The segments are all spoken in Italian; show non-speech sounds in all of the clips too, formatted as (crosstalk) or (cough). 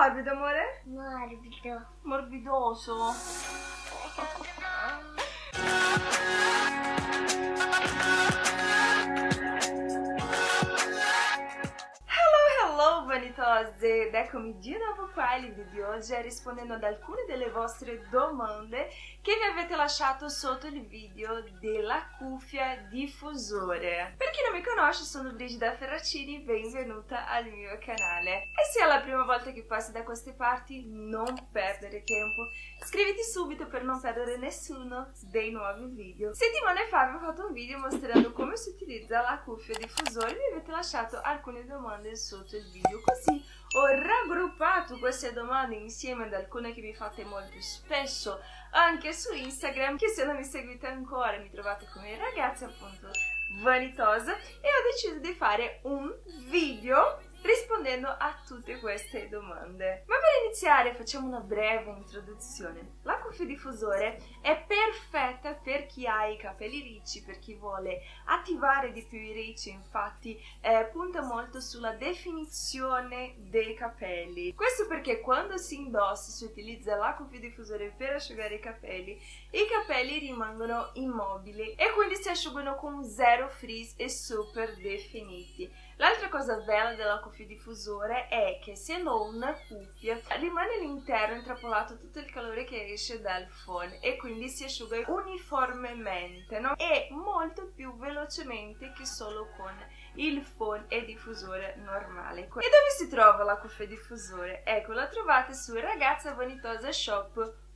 morbido, amore? Morbido. Morbidoso. (laughs) vanitose ed eccomi di nuovo qua il video di oggi rispondendo ad alcune delle vostre domande che mi avete lasciato sotto il video della cuffia diffusore. Per chi non mi conosce sono Brigida Ferracini, benvenuta al mio canale. E se è la prima volta che passi da queste parti non perdere tempo, iscriviti subito per non perdere nessuno dei nuovi video. Settimane fa vi ho fatto un video mostrando come si utilizza la cuffia diffusore e mi avete lasciato alcune domande sotto il video così ho raggruppato queste domande insieme ad alcune che mi fate molto spesso anche su Instagram che se non mi seguite ancora mi trovate come ragazzi appunto vanitosa e ho deciso di fare un video rispondendo a tutte queste domande. Ma per iniziare facciamo una breve introduzione. La cuffia diffusore è perfetta per chi ha i capelli ricci, per chi vuole attivare di più i ricci, infatti eh, punta molto sulla definizione dei capelli. Questo perché quando si indossa, si utilizza la cuffia diffusore per asciugare i capelli, i capelli rimangono immobili e quindi si asciugano con zero frizz e super definiti. L'altra cosa bella della cuffia diffusore è che se ho una cuffia rimane all'interno intrappolato tutto il calore che esce dal phone e quindi si asciuga uniformemente no? e molto più velocemente che solo con il phone e diffusore normale. E dove si trova la cuffia diffusore? Ecco, la trovate su ragazzavanitosashop.com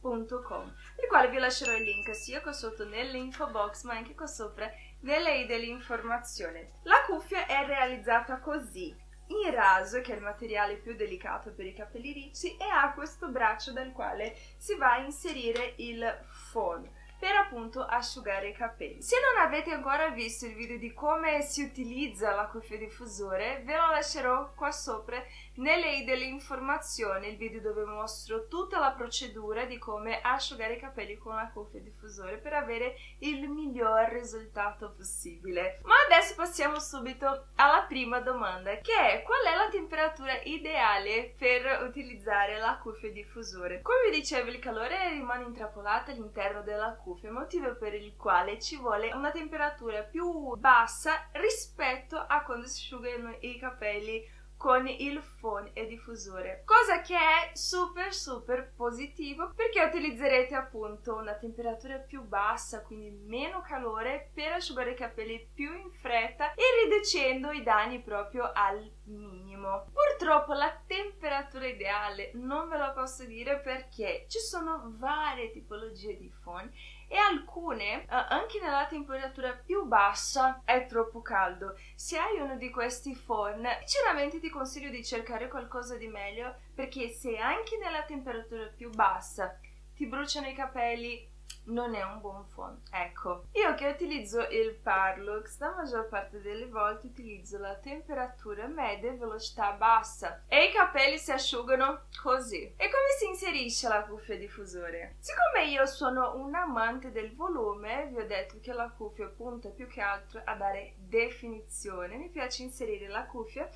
il quale vi lascerò il link sia qua sotto nell'info box ma anche qua sopra nelle dell'informazione. La cuffia è realizzata così, in raso, che è il materiale più delicato per i capelli ricci, e ha questo braccio dal quale si va a inserire il phone per appunto asciugare i capelli. Se non avete ancora visto il video di come si utilizza la cuffia diffusore, ve lo lascerò qua sopra nelle delle informazioni, il video dove mostro tutta la procedura di come asciugare i capelli con la cuffia diffusore per avere il miglior risultato possibile. Ma adesso passiamo subito alla prima domanda, che è qual è la temperatura ideale per utilizzare la cuffia diffusore? Come vi dicevo, il calore rimane intrappolato all'interno della cuffia cuffie, motivo per il quale ci vuole una temperatura più bassa rispetto a quando si asciugano i capelli con il phone e diffusore. Cosa che è super super positivo perché utilizzerete appunto una temperatura più bassa quindi meno calore per asciugare i capelli più in fretta e riducendo i danni proprio al minimo. Purtroppo la temperatura ideale non ve la posso dire perché ci sono varie tipologie di phone e alcune, eh, anche nella temperatura più bassa, è troppo caldo. Se hai uno di questi phone, sinceramente ti consiglio di cercare qualcosa di meglio perché se anche nella temperatura più bassa ti bruciano i capelli, non è un buon phone. Ecco, io che utilizzo il Parlux, la maggior parte delle volte utilizzo la temperatura media e velocità bassa e i capelli si asciugano così. E come si inserisce la cuffia diffusore? Siccome io sono un amante del volume, vi ho detto che la cuffia punta più che altro a dare definizione, mi piace inserire la cuffia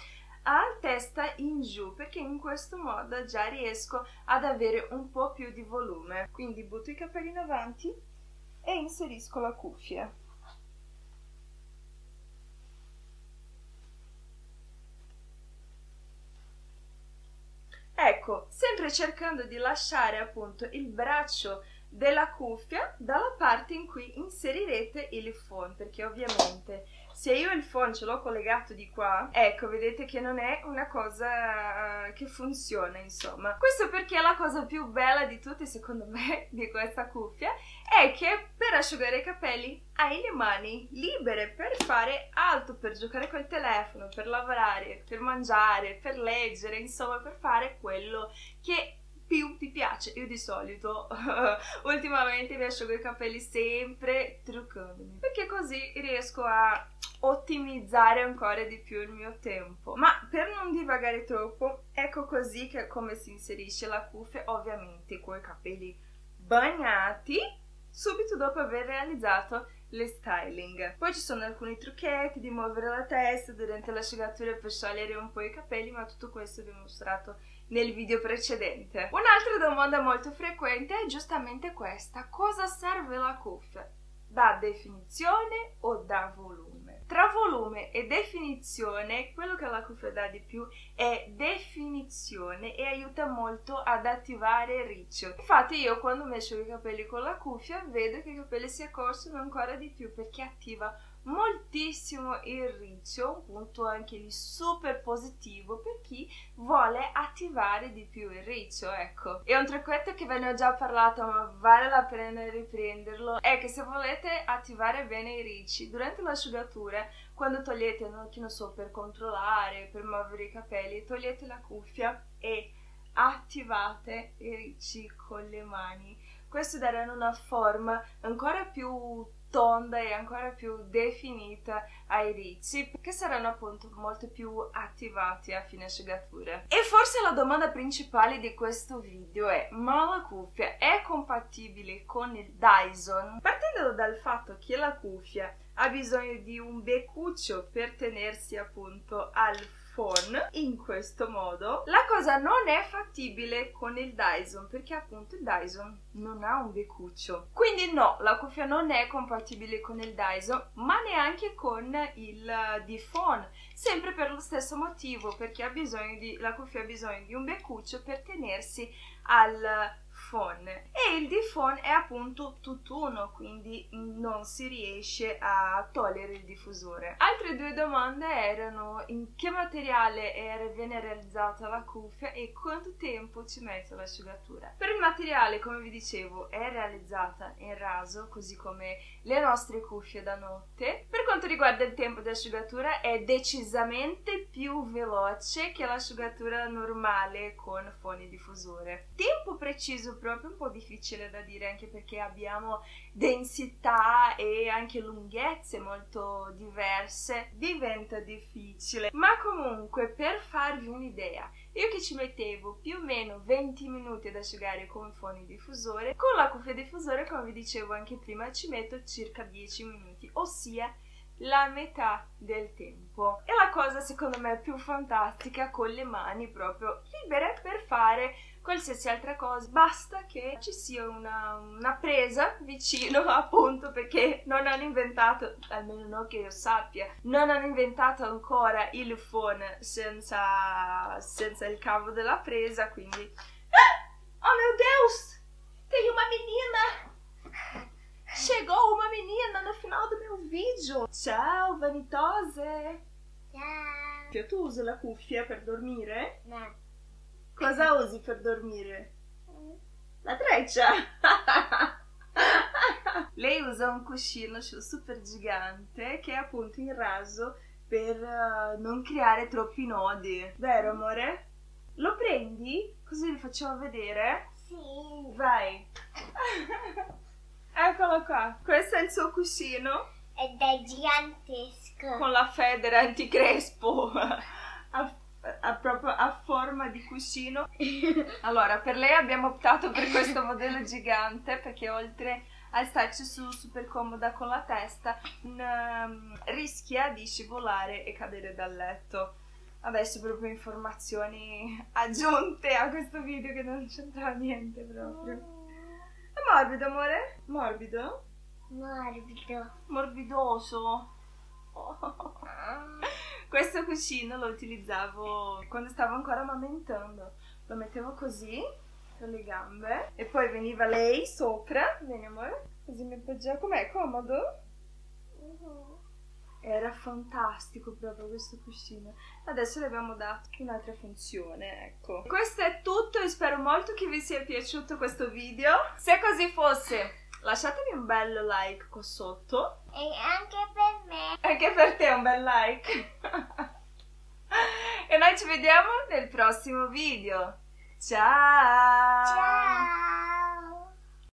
a testa in giù perché in questo modo già riesco ad avere un po' più di volume. Quindi butto i capelli in avanti e inserisco la cuffia. Ecco, sempre cercando di lasciare appunto il braccio della cuffia dalla parte in cui inserirete il phone perché ovviamente se io il phone ce l'ho collegato di qua, ecco, vedete che non è una cosa eh, che funziona, insomma. Questo perché la cosa più bella di tutte, secondo me, (laughs) di questa cuffia è che per asciugare i capelli hai le mani libere per fare altro, per giocare col telefono, per lavorare, per mangiare, per leggere, insomma, per fare quello che più ti piace. Io di solito (laughs) ultimamente mi asciugo i capelli sempre truccandomi perché così riesco a ottimizzare ancora di più il mio tempo. Ma per non divagare troppo, ecco così che come si inserisce la cuffia, ovviamente con i capelli bagnati subito dopo aver realizzato le styling. Poi ci sono alcuni trucchetti di muovere la testa durante l'asciugatura per sciogliere un po' i capelli, ma tutto questo vi ho mostrato nel video precedente. Un'altra domanda molto frequente è giustamente questa: cosa serve la cuffia? Da definizione o da volume? Tra volume e definizione, quello che la cuffia dà di più è definizione e aiuta molto ad attivare il riccio. Infatti io quando mi asciugo i capelli con la cuffia vedo che i capelli si accorciano ancora di più perché attiva moltissimo il riccio, un punto anche lì super positivo per chi vuole attivare di più il riccio, ecco. E un trucchetto che ve ne ho già parlato, ma vale la pena riprenderlo, è che se volete attivare bene i ricci durante l'asciugatura, quando togliete, non, non so, per controllare, per muovere i capelli, togliete la cuffia e attivate i ricci con le mani. Questo darà una forma ancora più tonda e ancora più definita ai ricci che saranno appunto molto più attivati a fine asciugatura. E forse la domanda principale di questo video è ma la cuffia è compatibile con il Dyson? Partendo dal fatto che la cuffia ha bisogno di un beccuccio per tenersi appunto al phone in questo modo la cosa non è fattibile con il Dyson perché appunto il Dyson non ha un beccuccio. Quindi no la cuffia non è compatibile con il Dyson ma neanche con il uh, D-Phone sempre per lo stesso motivo perché ha bisogno di, la cuffia ha bisogno di un beccuccio per tenersi al phone. E il D-Phone è appunto tutt'uno quindi non si riesce a togliere il diffusore. Altre due domande erano in che materiale viene realizzata la cuffia e quanto tempo ci mette l'asciugatura? Per il materiale come vi dicevo è realizzata in raso così come le nostre cuffie da notte quanto riguarda il tempo di asciugatura è decisamente più veloce che l'asciugatura normale con foni diffusore tempo preciso proprio un po' difficile da dire anche perché abbiamo densità e anche lunghezze molto diverse, diventa difficile. Ma comunque per farvi un'idea, io che ci mettevo più o meno 20 minuti ad asciugare con foni diffusore, con la cuffia diffusore come vi dicevo anche prima ci metto circa 10 minuti, ossia la metà del tempo. E la cosa secondo me più fantastica con le mani proprio libere per fare qualsiasi altra cosa, basta che ci sia una, una, presa vicino (laughs) appunto perché non hanno inventato, almeno non che io sappia, non hanno inventato ancora il phone senza, senza il cavo della presa, quindi... Ciao, vanitose! Ciao! Tu usi la cuffia per dormire? No. Cosa usi per dormire? La treccia! (laughs) Lei usa un cuscino super gigante che è appunto in raso per uh, non creare troppi nodi. Vero amore? Lo prendi? Così vi facciamo vedere? Sì. Vai. (laughs) Eccolo qua. Questo è il suo cuscino. Ed è gigantesco. Con la federa anticrespo a, proprio a forma di cuscino. Allora, per lei abbiamo optato per questo modello gigante perché oltre a starci su super comoda con la testa, um, rischia di scivolare e cadere dal letto. Adesso proprio informazioni aggiunte a questo video che non c'entra niente proprio. È morbido, amore? Morbido? Morbido. Morbidoso. Oh. Questo cuscino lo utilizzavo quando stavo ancora amammentando. Lo mettevo così, tra le gambe, e poi veniva lei sopra. Vieni amore, così mi appoggiava. Com'è? Comodo? Uh-huh. Era fantastico proprio questo cuscino. Adesso le abbiamo dato un'altra funzione, ecco. Questo è tutto e spero molto che vi sia piaciuto questo video. Se così fosse, lasciatemi un bel like qua sotto. E anche per me. Anche per te un bel like. (laughs) e noi ci vediamo nel prossimo video. Ciao! Ciao!